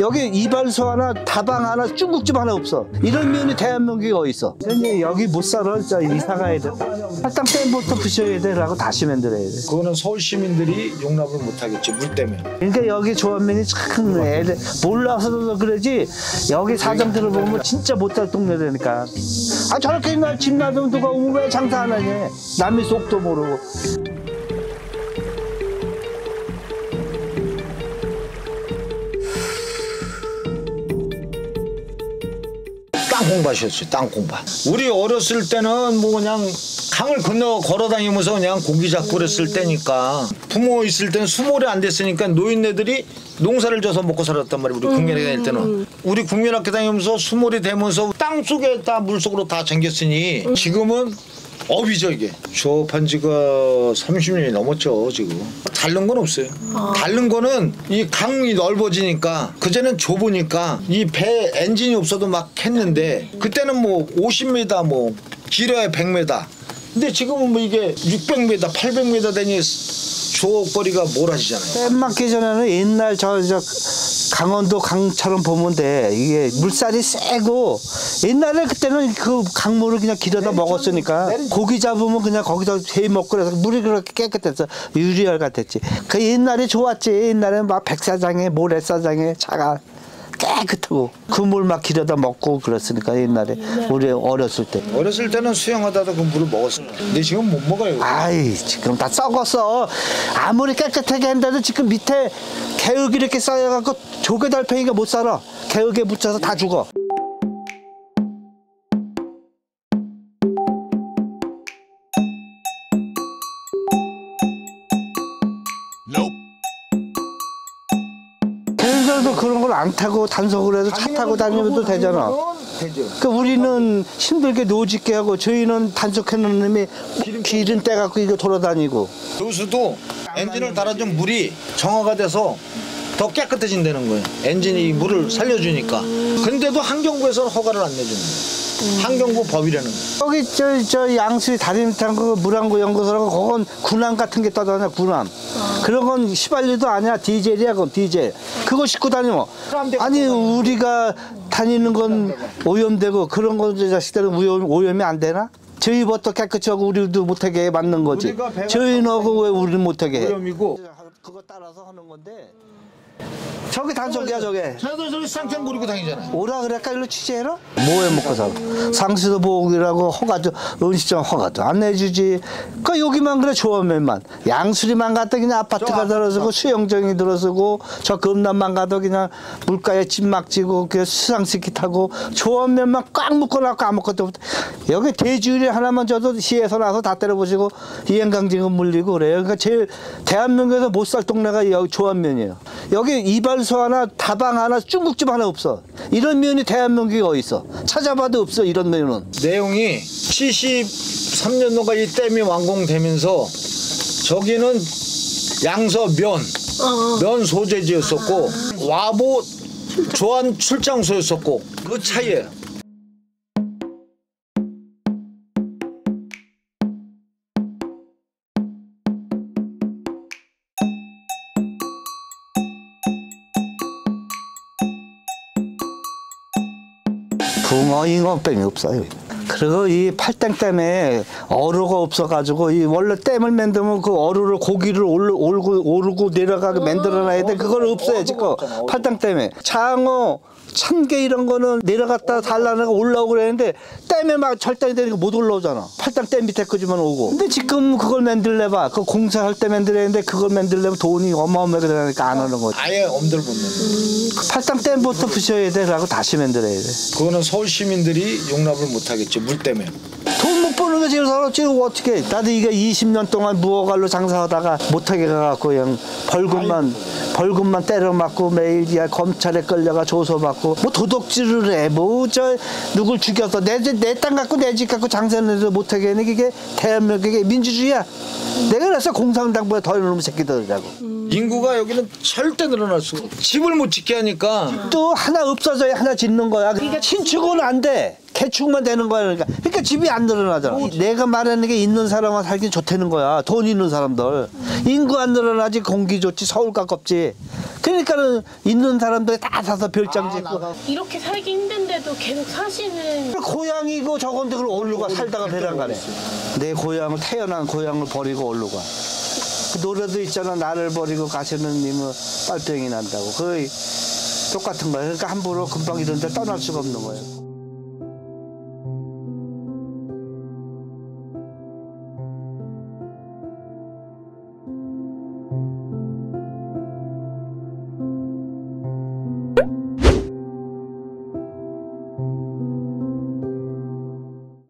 여기 이발소 하나 다방 하나 중국집 하나 없어. 이런 면이 대한민국에 어디 있어? 여기 못 살아. 진짜 이사 가야 돼. 할당댐부터 부셔야 돼라고 다시 만들어야 돼 그거는 서울 시민들이 용납을 못 하겠지 물 때문에. 그러니까 여기 조합면이 참 애들 몰라서도 그러지. 여기 사정 들어보면 진짜 못할 동네라니까. 아 저렇게 날 집 놔두면 누가 오면 왜 장사 안 하냐 남의 속도 모르고 땅 공부하셨어요. 땅 공부. 우리 어렸을 때는 뭐 그냥 강을 건너 걸어 다니면서 그냥 고기 잡고 그랬을 때니까 부모 있을 때는 수몰이 안 됐으니까 노인네들이 농사를 져서 먹고 살았단 말이에요. 우리 국민학교 다닐 때는. 우리 국민학교 다니면서 수몰이 되면서 땅 속에 다 물속으로 다 잠겼으니 지금은 업이죠 이게. 조업한 지가 30년이 넘었죠 지금. 다른 건 없어요. 다른 거는 이 강이 넓어지니까 그제는 좁으니까 이 배 엔진이 없어도 막 했는데 그때는 뭐 50m 뭐 길어야 100m. 근데 지금은 뭐 이게 600m, 800m 되니 조업거리가 몰아지잖아요. 댐 막기 전에는 옛날 저, 저 강원도 강처럼 보면 돼. 이게 물살이 세고 옛날에 그때는 그 강물을 그냥 길어다 먹었으니까 고기 잡으면 그냥 거기서 회 먹고 그래서 물이 그렇게 깨끗해서 유리알 같았지. 그 옛날이 좋았지. 옛날에는 막 백사장에 모래사장에 차가 깨끗하고 그물막 길어다 먹고 그랬으니까 옛날에 우리 어렸을 때. 어렸을 때는 수영하다가 그 물을 먹었어요. 근데 지금 못 먹어요. 아이 지금 다 썩었어 아무리 깨끗하게 한다도 지금 밑에 개흙이 이렇게 쌓여갖고 조개 달팽이가 못 살아 개흙에 묻혀서 다 죽어 안 타고 단속을 해서 차 타고 다니면도 되잖아 되죠. 그 우리는 힘들게 노짓게 하고 저희는 단속해놓은 놈이 기름 떼갖고 이거 돌아다니고 교수도 엔진을 달아준 물이 정화가 돼서 더 깨끗해진다는 거예요. 엔진이 이 물을 살려주니까. 근데도 환경부에서는 허가를 안 내주는 거예요. 환경부 법이라는 거예요. 여기 저, 저 양수리 다리밑한 그 물안구 연구소라고 그건 군함 같은 게 떠다녀 군함. 그런 건 휘발유도 아니야 디젤이야 그건 디젤. 그거 싣고 다니면. 아니 우리가 다니는 건 오염되고 그런 건 자식들은 오염, 오염이 안 되나? 저희 부터 깨끗이 하고 우리도 못하게 맞는 거지. 저희는 하고 왜 우리는 못하게 해? 오염이고. 그거 따라서 하는 건데 저기 단속이야 저게 저도 저기 쌍창 부리고 다니잖아요. 오라 그럴까 일로 취재해라? 뭐해 먹고 살아? 상수도 보호기라고 허가도 음식점 허가도 안 내주지. 그 여기만 그래 조합면만 양수리만 가도 그냥 아파트가 들어서고 수영장이 들어서고 저 금남만 가도 그냥 물가에 찜막지고 그 수상스키 타고 조합면만 꽉 묶어놨고 아무것도 없. 여기 대주일에 하나만 줘도 시에서 나서 다 때려보시고 이행강증은 물리고 그래요. 그러니까 제일 대한민국에서 못 살 동네가 여기 조합면이에요. 여기 이발 소 하나 다방 하나 중국집 하나 없어. 이런 면이 대한민국에 어디 있어? 찾아봐도 없어 이런 면은. 내용이 73년도가 이 댐이 완공되면서 저기는 양서 면, 면 소재지였었고 와보 조한 출장소였었고 그 차이예요. 붕어, 잉어 댐이 없어요. 그리고 이 팔땡 댐에 어루가 없어가지고 이 원래 댐을 만들면 그 어루를 고기를 올, 올고 오르고 내려가게 만들어놔야 돼. 그걸 없어요 지금 팔땡 댐에 장어 참게 이런 거는 내려갔다 달라는 올라오고 그랬는데 댐에 막 절단이 되니까 못 올라오잖아. 팔당 댐 밑에 거지만 오고. 근데 지금 그걸 만들래봐. 그 공사할 때 만들었는데 그걸 만들려면 돈이 어마어마하게 들어가니까 안 하는 거지. 아예 엄들 못 내는. 팔당 댐부터 부셔야 돼라고 다시 만들어야 돼. 그거는 서울 시민들이 용납을 못 하겠지 물 때문에. 돈 못 버는 거 제일 서럽지. 어떻게? 나도 이게 20년 동안 무허가로 장사하다가 못하게 가갖고 그냥 벌금만 벌금만 때려 맞고 매일 야 검찰에 끌려가 조소받고 뭐 도둑질을 해. 뭐 저 누굴 죽여서 내내땅 갖고 내 집 갖고 장사해도 못하게 하는 게 이게 대한민국의 민주주의야. 내가 그래서 공산당보다 더 이놈 새끼들이라고. 인구가 여기는 절대 늘어날 수가 없어. 집을 못 짓게 하니까. 또 하나 없어져야 하나 짓는 거야. 신축은 안돼 개축만 되는 거야 그러니까. 그러니까 집이 안 늘어나잖아. 내가 말하는 게 있는 사람만 살긴 좋다는 거야. 돈 있는 사람들. 인구 안 늘어나지 공기 좋지 서울 가깝지. 그러니까는 있는 사람들이 다 사서 별장 짓고. 이렇게 살기 힘든데도 계속 사시는 고향이고 저건데 그걸 어디로 가 살다가 배랑 가네. 내 고향을 태어난 고향을 버리고 어디로 가. 그 노래도 있잖아. 나를 버리고 가시는 님은 빨병이 난다고. 거의 똑같은 거야. 그러니까 함부로 금방 이런 데 떠날 수가 없는 거예요